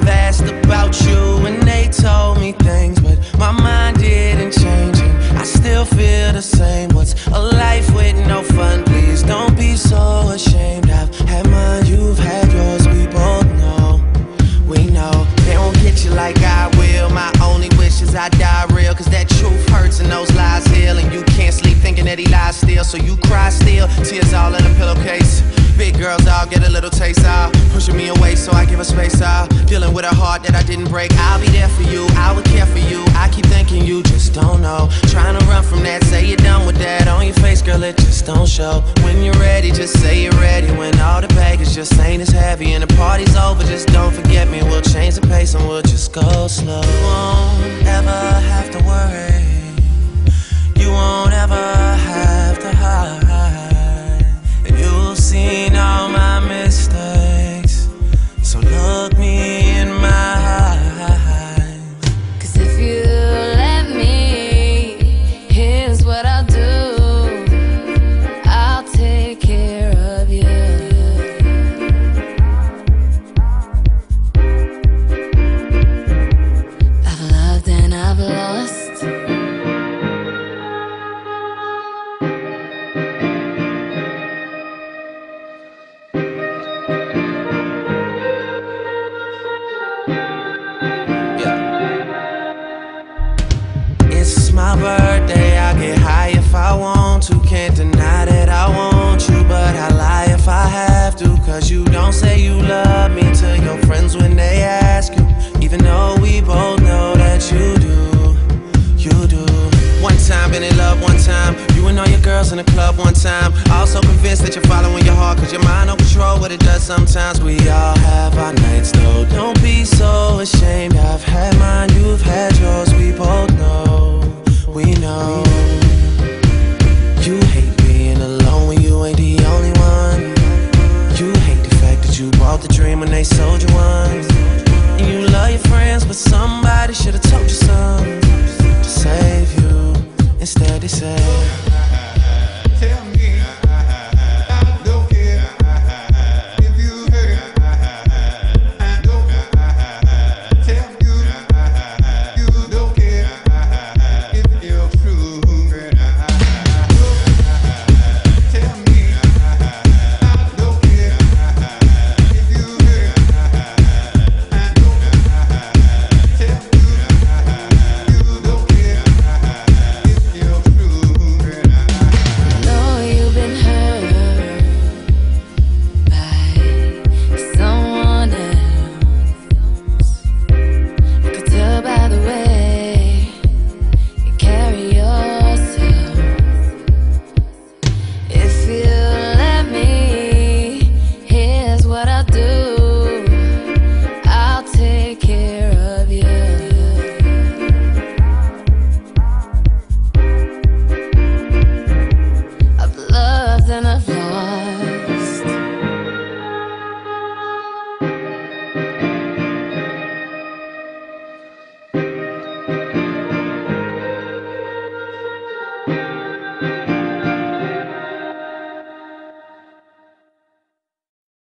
I've asked about you and they told me things, but my mind didn't change and I still feel the same. What's a life with no fun? Please don't be so ashamed. I've had mine, you've had yours, we both know. We know they won't get you like I will. My only wish is I die real, cause that truth hurts and those lies heal. And you can't sleep thinking that he lies still, so you cry still. Tears all in a pillowcase. Big girls, I'll get a little taste out. Pushing me away, so I give her space uh. out. Dealing with a heart that I didn't break. I'll be there for you, I would care for you. I keep thinking you just don't know. Trying to run from that, say you're done with that. On your face, girl, it just don't show. When you're ready, just say you're ready. When all the baggage just ain't as heavy and the party's over, just don't forget me. We'll change the pace and we'll just go slow. You won't ever have to worry. Been in love one time. You and all your girls in the club one time. Also convinced that you're following your heart, cause your mind don't control what it does sometimes. We all have our nights though. Don't be so ashamed. I've had mine, you've had yours. We both know, we know. You hate being alone when you ain't the only one. You hate the fact that you bought the dream when they sold you one. And you love your friends, but somebody should've told you something to save you. Instead, they say.